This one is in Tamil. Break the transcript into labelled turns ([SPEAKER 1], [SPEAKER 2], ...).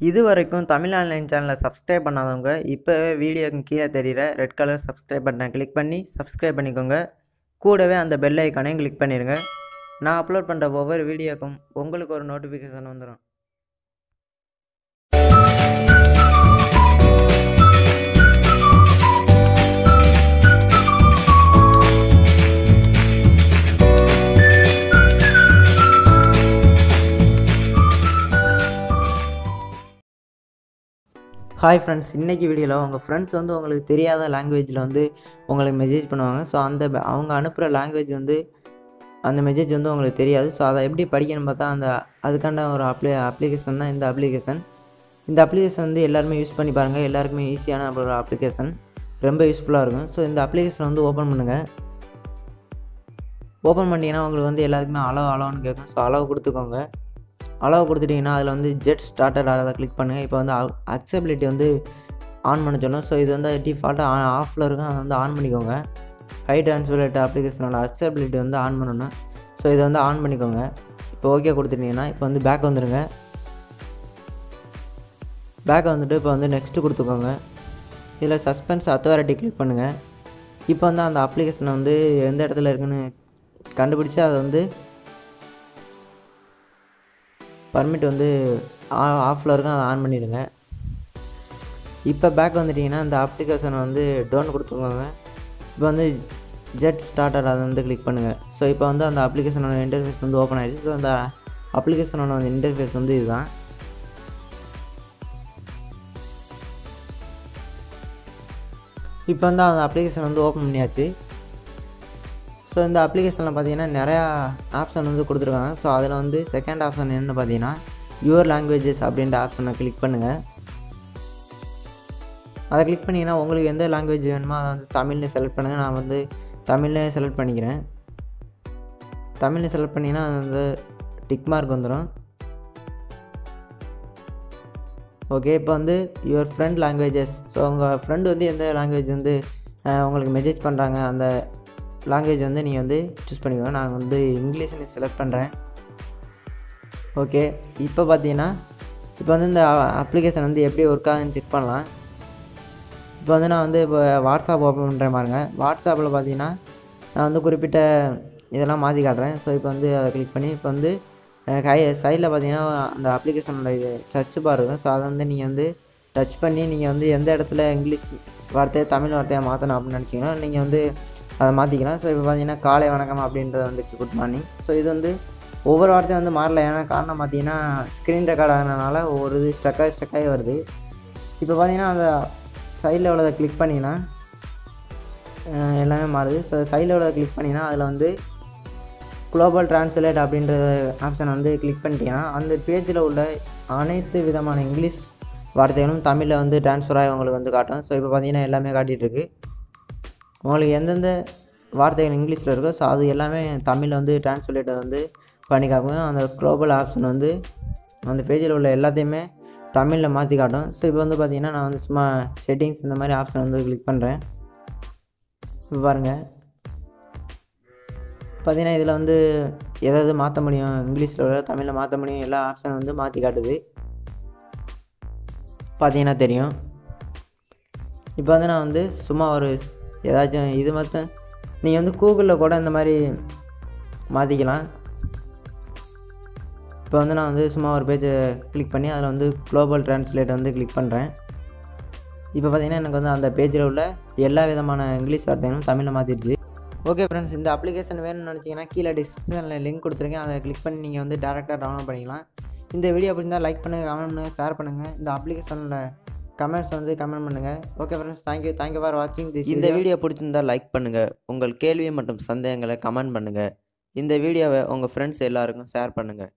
[SPEAKER 1] இது வரைக்கும் தமிழ் ஆன்லைன் சேனலை சப்ஸ்கிரைப் பண்ணாதவங்க இப்போவே வீடியோக்கு கீழே தெரிகிற ரெட் கலர் சப்ஸ்கிரைப் பட்டனை கிளிக் பண்ணி சப்ஸ்கிரைப் பண்ணிக்கோங்க. கூடவே அந்த பெல் ஐக்கானையும் கிளிக் பண்ணிடுங்க நான் அப்லோட் பண்ணுற ஒவ்வொரு வீடியோக்கும் உங்களுக்கு ஒரு நோட்டிஃபிகேஷன் வந்துடும் ஹாய் ஃப்ரெண்ட்ஸ் இன்றைக்கி வீடியோவில் உங்கள் ஃப்ரெண்ட்ஸ் வந்து உங்களுக்கு தெரியாத லாங்குவேஜில் வந்து உங்களுக்கு மெசேஜ் பண்ணுவாங்க. ஸோ அந்த அவங்க அனுப்புகிற லாங்குவேஜ் வந்து அந்த மெசேஜ் வந்து உங்களுக்கு தெரியாது. ஸோ அதை எப்படி படிக்கணும்னு பார்த்தா அந்த அதுக்கான ஒரு அப்ளி அப்ளிகேஷன் தான் இந்த அப்ளிகேஷன் இந்த அப்ளிகேஷன் வந்து எல்லாருமே யூஸ் பண்ணி பாருங்கள் எல்லாருக்குமே ஈஸியான ஒரு அப்ளிகேஷன் ரொம்ப யூஸ்ஃபுல்லாக இருக்கும். ஸோ இந்த அப்ளிகேஷன் வந்து ஓப்பன் பண்ணுங்கள் ஓப்பன் பண்ணிங்கன்னா உங்களுக்கு வந்து எல்லாத்துக்குமே அளவு அளவுன்னு கேட்கும் ஸோ அளவு கொடுத்துக்கோங்க. அளவு கொடுத்துட்டிங்கன்னா அதில் வந்து ஜெட் ஸ்டார்டர் அதை கிளிக் பண்ணுங்கள் இப்போ வந்து அக்சபிலிட்டி வந்து ஆன் பண்ண சொல்லும் ஸோ இது வந்து டிஃபால்ட்டாக ஆஃபில் இருக்கும். அதை வந்து ஆன் பண்ணிக்கோங்க. ஹை ட்ரான்ஸ்பிளேட் அப்ளிகேஷனோட அக்சபிலிட்டி வந்து ஆன் பண்ணணும். ஸோ இதை வந்து ஆன் பண்ணிக்கோங்க. இப்போ ஓகே கொடுத்துட்டிங்கன்னா இப்போ வந்து பேக் வந்துடுங்க பேக் வந்துட்டு இப்போ வந்து நெக்ஸ்ட்டு கொடுத்துக்கோங்க. இதில் சஸ்பென்ஸ் அத்தாரிட்டி கிளிக் பண்ணுங்கள் இப்போ வந்து அந்த அப்ளிகேஷனை வந்து எந்த இடத்துல இருக்குன்னு கண்டுபிடிச்சி அதை வந்து பர்மிட் வந்து ஆஃபில் இருக்கும் அதை ஆன் பண்ணிடுங்க. இப்போ பேக் வந்துட்டிங்கன்னா இந்த அப்ளிகேஷனை வந்து டோன் கொடுத்துக்கோங்க இப்போ வந்து ஜெட் ஸ்டார்டர் அதை வந்து கிளிக் பண்ணுங்கள் ஸோ இப்போ வந்து அந்த அப்ளிகேஷனோட இன்டர்ஃபேஸ் வந்து ஓப்பன் ஆகிடுச்சு ஸோ அந்த அப்ளிகேஷனோட அந்த இன்டர்ஃபேஸ் வந்து இதுதான். இப்போ வந்து அந்த அப்ளிகேஷன் வந்து ஓப்பன் பண்ணியாச்சு. ஸோ இந்த அப்ளிகேஷனில் பார்த்தீங்கன்னா நிறையா ஆப்ஷன் வந்து கொடுத்துருக்காங்க. ஸோ அதில் வந்து செகண்ட் ஆப்ஷன் என்னென்னு பார்த்தீங்கன்னா யுவர் லாங்குவேஜஸ் அப்படின்ற ஆப்ஷனை கிளிக் பண்ணுங்கள் அதை கிளிக் பண்ணிங்கன்னா உங்களுக்கு எந்த லாங்குவேஜ் வேணுமோ அதை வந்து தமிழ்னு செலக்ட் பண்ணுங்கள் நான் வந்து தமிழ்லேயே செலக்ட் பண்ணிக்கிறேன். தமிழ்னு செலக்ட் பண்ணிங்கன்னா அது வந்து டிக் மார்க் வந்துடும் ஓகே இப்போ வந்து யுவர் ஃப்ரெண்ட் லாங்குவேஜஸ் ஸோ உங்கள் ஃப்ரெண்டு வந்து எந்த லாங்குவேஜ் வந்து உங்களுக்கு மெசேஜ் பண்ணுறாங்க அந்த லாங்குவேஜ் வந்து நீங்கள் வந்து சூஸ் பண்ணிக்கோங்க. நான் வந்து இங்கிலீஷ்னு செலக்ட் பண்ணுறேன் ஓகே இப்போ பார்த்தீங்கன்னா இப்போ வந்து இந்த அப்ளிகேஷன் வந்து எப்படி ஒர்க் ஆகுதுன்னு செக் பண்ணலாம். இப்போ வந்து நான் வந்து இப்போ வாட்ஸ்அப் ஓப்பன் பண்ணுறேன் பாருங்க. வாட்ஸ்அப்பில் பார்த்தீங்கன்னா நான் வந்து குறிப்பிட்ட இதெல்லாம் மாற்றி காட்டுறேன். ஸோ இப்போ வந்து அதை கிளிக் பண்ணி இப்போ வந்து கை சைடில் பார்த்தீங்கன்னா அந்த அப்ளிகேஷனோட இது சர்ச் பார் இருக்கும். ஸோ அதை வந்து நீங்கள் வந்து டச் பண்ணி நீங்கள் வந்து எந்த இடத்துல இங்கிலீஷ் வார்த்தையை தமிழ் வார்த்தையை மாற்றணும் அப்படின்னு நினச்சிங்கன்னா நீங்கள் வந்து அதை மாற்றிக்கலாம் ஸோ இப்போ பார்த்தீங்கன்னா காலை வணக்கம் அப்படின்றது வந்துச்சு குட் மார்னிங் ஸோ இது வந்து ஒவ்வொரு வார்த்தையும் வந்து மாறல. ஏன்னா காரணம் பார்த்தீங்கன்னா ஸ்க்ரீன் ரெக்கார்ட் ஆகினால ஒவ்வொரு இது ஸ்டக்காகி ஸ்டக்காகி வருது. இப்போ பார்த்தீங்கன்னா அந்த சைடில் உள்ளதை கிளிக் பண்ணிங்கன்னா எல்லாமே மாறுது. ஸோ சைடில் உள்ளதை கிளிக் பண்ணிங்கன்னா அதில் வந்து குளோபல் டிரான்ஸ்லேட் அப்படின்ற ஆப்ஷன் வந்து கிளிக் பண்ணிட்டீங்கன்னா அந்த பேஜில் உள்ள அனைத்து விதமான இங்கிலீஷ் வார்த்தைகளும் தமிழில் வந்து ட்ரான்ஸ்ஃபர் ஆகி உங்களுக்கு வந்து காட்டும். ஸோ இப்போ பார்த்தீங்கன்னா எல்லாமே காட்டிகிட்டு இருக்கு. உங்களுக்கு எந்தெந்த வார்த்தைகள் இங்கிலீஷில் இருக்கோ ஸோ அது எல்லாமே தமிழில் வந்து டிரான்ஸ்லேட் வந்து பண்ணி காட்டுங்க. அந்த குளோபல் ஆப்ஷன் வந்து அந்த பேஜில் உள்ள எல்லாத்தையுமே தமிழில் மாற்றி காட்டும் ஸோ இப்போ வந்து பார்த்திங்கன்னா நான் வந்து சும்மா செட்டிங்ஸ் இந்த மாதிரி ஆப்ஷன் வந்து கிளிக் பண்ணுறேன் இப்போ பாருங்கள் பார்த்திங்கன்னா இதில் வந்து எதாவது மாற்ற முடியும்? இங்கிலீஷில் உள்ள தமிழில் மாற்ற முடியும்? எல்லா ஆப்ஷனும் வந்து மாற்றி காட்டுது. பார்த்தீங்கன்னா தெரியும். இப்போ வந்து நான் வந்து சும்மா ஒரு ஏதாச்சும் இது மட்டும் நீங்கள் வந்து கூகுளில் கூட இந்த மாதிரி மாற்றிக்கலாம் இப்போ வந்து நான் வந்து சும்மா ஒரு பேஜை கிளிக் பண்ணி அதில் வந்து குளோபல் டிரான்ஸ்லேட் வந்து கிளிக் பண்ணுறேன் இப்போ பார்த்தீங்கன்னா எனக்கு வந்து அந்த பேஜில் உள்ள எல்லா விதமான இங்கிலீஷ் வார்த்தைகளும் தமிழில் மாற்றிடுச்சு ஓகே ஃப்ரெண்ட்ஸ் இந்த அப்ளிகேஷன் வேணும்னு நினச்சிங்கன்னா கீழே டிஸ்கிரிப்ஷனில் லிங்க் கொடுத்துருக்கேன். அதை கிளிக் பண்ணி நீங்கள் வந்து டேரெக்டாக டவுன்லோட் பண்ணிக்கலாம். இந்த வீடியோ பிடிச்சிருந்தால் லைக் பண்ணுங்கள் கமெண்ட் பண்ணுங்கள் ஷேர் பண்ணுங்கள் இந்த அப்ளிகேஷனில் கமெண்ட்ஸ் வந்து கமெண்ட் பண்ணுங்கள் okay friends thank you thank you for வாட்சிங் திஸ்
[SPEAKER 2] இந்த வீடியோ பிடிச்சிருந்தா லைக் பண்ணுங்கள் உங்கள் கேள்வி மற்றும் சந்தேகங்களை கமெண்ட் பண்ணுங்கள் இந்த வீடியோவை உங்கள் ஃப்ரெண்ட்ஸ் எல்லாருக்கும் ஷேர் பண்ணுங்கள்